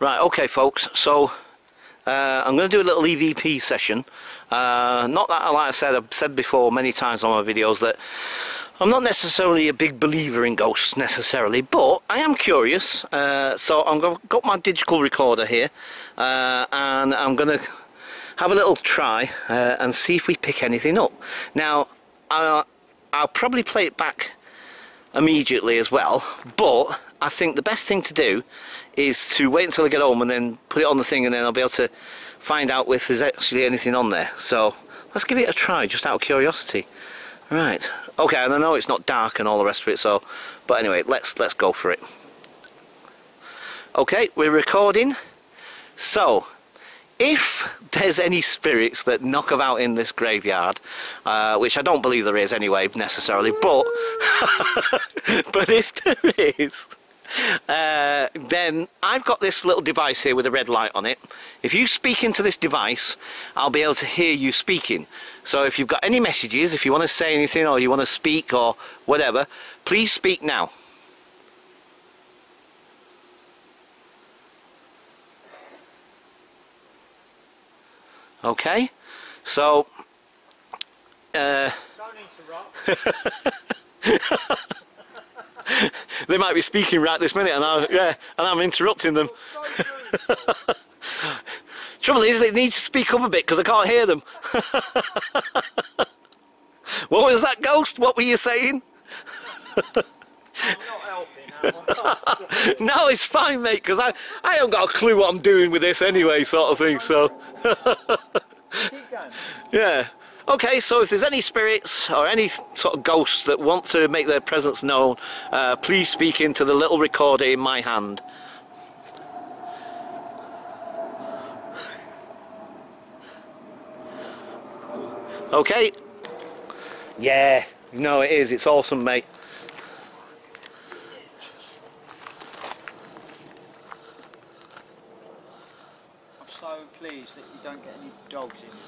Right, okay, folks. So uh, I'm going to do a little EVP session. Uh, not that, like I said, I've said before many times on my videos that I'm not necessarily a big believer in ghosts necessarily, but I am curious. Uh, so I've got my digital recorder here, uh, and I'm going to have a little try uh, and see if we pick anything up. Now, I'll, I'll probably play it back immediately as well, but I think the best thing to do is to wait until I get home and then put it on the thing and then I'll be able to find out if there's actually anything on there. So let's give it a try just out of curiosity. Right. Okay, and I know it's not dark and all the rest of it, so but anyway, let's let's go for it. Okay, we're recording. So if there's any spirits that knock about in this graveyard, uh, which I don't believe there is anyway necessarily, but but if there is, uh, then I've got this little device here with a red light on it. If you speak into this device, I'll be able to hear you speaking. So if you've got any messages, if you want to say anything or you want to speak or whatever, please speak now. Okay, so uh, Don't interrupt. they might be speaking right this minute, and I yeah, and I'm interrupting them. Trouble is, they need to speak up a bit because I can't hear them. what was that ghost? What were you saying? I'm not helping. no, it's fine, mate, because I I haven't got a clue what I'm doing with this anyway, sort of thing. So Keep going. yeah. Okay, so if there's any spirits or any sort of ghosts that want to make their presence known, uh, please speak into the little recorder in my hand. Okay. Yeah, no, it is. It's awesome, mate. I'm so pleased that you don't get any dogs in.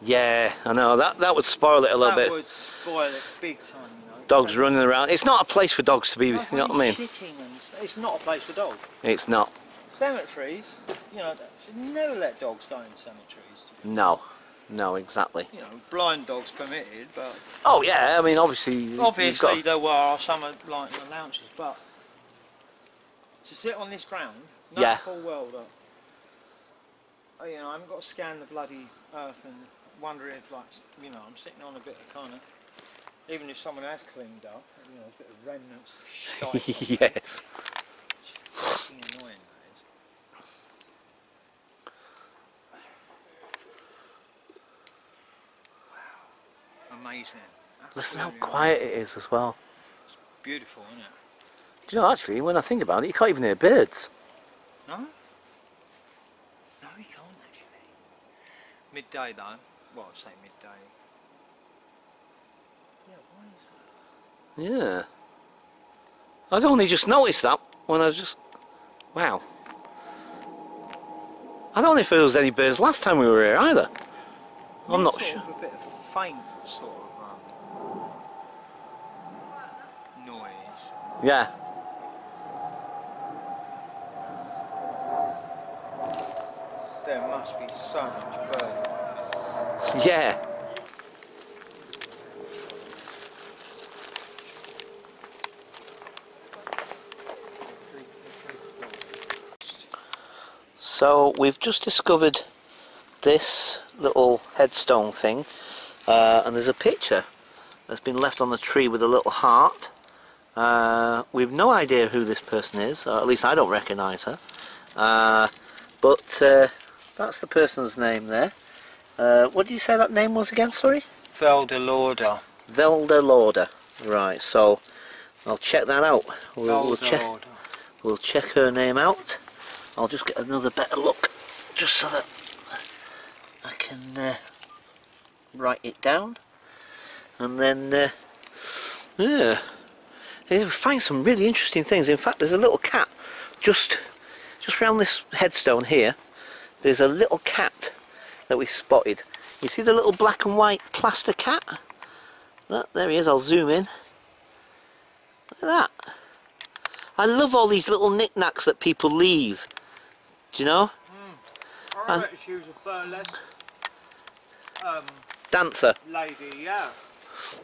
Yeah, I know that that would spoil it a little that bit. would spoil it big time, you know. Dogs running around. It's not a place for dogs to be. You know what I mean? It's not a place for dogs. It's not. Cemeteries, you know, should never let dogs go in cemeteries. No, no, exactly. You know, blind dogs permitted, but Oh yeah, I mean obviously. obviously got- there were some like the lounges, but to sit on this ground, no Yeah. full well that oh, you know, I haven't got to scan the bloody earth and wonder if like you know, I'm sitting on a bit of kind of even if someone has cleaned up, you know, a bit of remnants of shite. yes. It's fucking annoying that is. Wow. Amazing. Listen how quiet it is as well. It's beautiful, isn't it? Do you know actually, when I think about it, you can't even hear birds. No? No, you can't actually. Midday though. Well, I say midday. Yeah, why is that? Yeah. I'd only just noticed that when I was just. Wow. I don't know if there was any birds last time we were here either. I'm not sure. Of a bit of faint sort of um, noise. Yeah. There must be so much bird life. Yeah. So we've just discovered this little headstone thing uh, and there's a picture that's been left on the tree with a little heart. Uh, we've no idea who this person is, or at least I don't recognise her. Uh, but uh, that's the person's name there. Uh, what did you say that name was again, sorry? Velda Lauder. Velda Lauder. Right, so I'll check that out. We'll, we'll check we'll check her name out. I'll just get another better look just so that I can uh, write it down. And then uh, yeah. You find some really interesting things. In fact there's a little cat just just round this headstone here. There's a little cat that we spotted. You see the little black and white plaster cat? That, there he is, I'll zoom in. Look at that. I love all these little knickknacks that people leave Do you know? I And- reckon she was a burlesque um, Dancer. lady, yeah.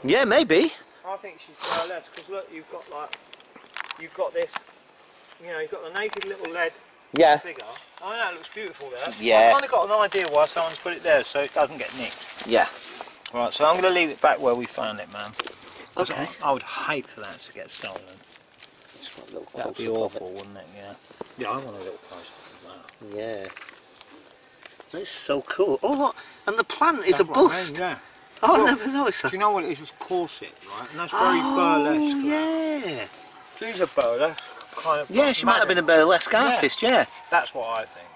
Yeah, maybe. I think she's burlesque because look, you've got like, you've got this, you know, you've got the naked little lead Yeah. figure. I oh, know it looks beautiful there. Yeah. I kind of got an idea why someone's put it there so it doesn't get nicked. Yeah. Right, so I'm going to leave it back where we found it, man. Okay. I, I would hate for that to get stolen. That would be awful, wouldn't it? Yeah. Yeah, I want a little close up of that. Yeah. It's so cool. Oh, look. And the plant is That's a what I mean, bust. yeah. Oh, I Look. never noticed Do that. you know what it is? It's corset, right? And that's very oh, burlesque. yeah. She's a burlesque kind of. Yeah, she might have been a burlesque artist, yeah. That's what I think.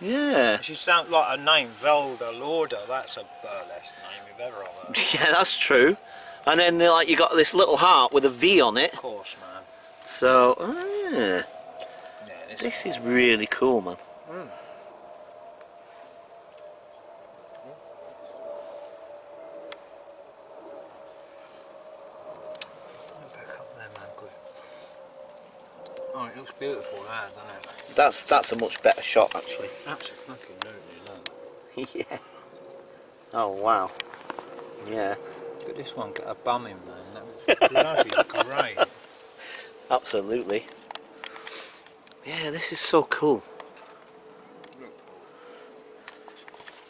Yeah. She sounds like a name, Velda Lauder. That's a burlesque name if ever I've heard. Yeah, that's true. And then like you got this little heart with a V on it. Of course, man. So, ah, Yeah, this, this is really cool, man. back up there, man. Good. Oh, it looks beautiful there, doesn't it? That's that's a much better shot, actually. Absolutely, yeah. Oh wow. Yeah, Look at this one, get a bum in, man. That was bloody great. absolutely. Yeah, this is so cool. Look.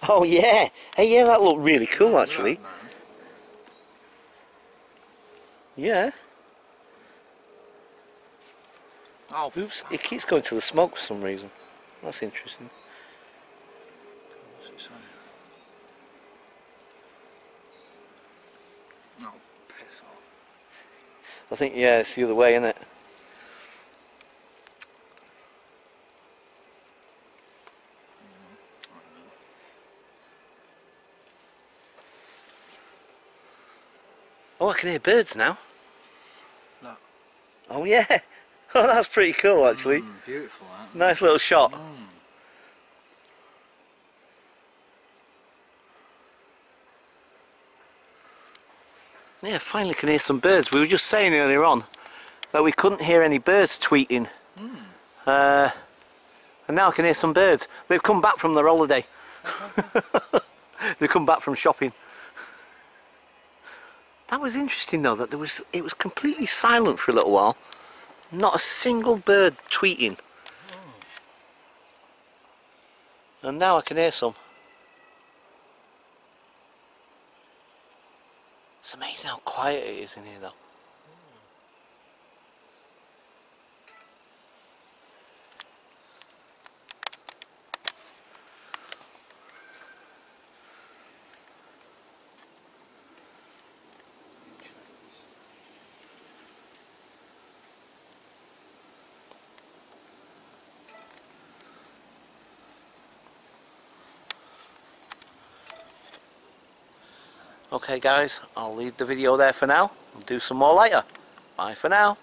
Oh yeah. Hey, yeah, that looked really cool, actually. Yeah. Oh, Oops, it keeps going to the smoke for some reason. That's interesting. What's it saying? Oh, piss off. I think yeah, it's the other way, isn't it? Oh, I can hear birds now. Look. Oh yeah. Oh, that's pretty cool actually. Mm, beautiful, that. Nice little shot. Yeah, finally can hear some birds. We were just saying earlier on that we couldn't hear any birds tweeting. Uh, and now I can hear some birds. They've come back from their holiday. They've come back from shopping. That was interesting though, that there was it was completely silent for a little while. Not a single bird tweeting. And now I can hear some. It's amazing how quiet it is in here though. Okay guys, I'll leave the video there for now. I'll do some more later. Bye for now.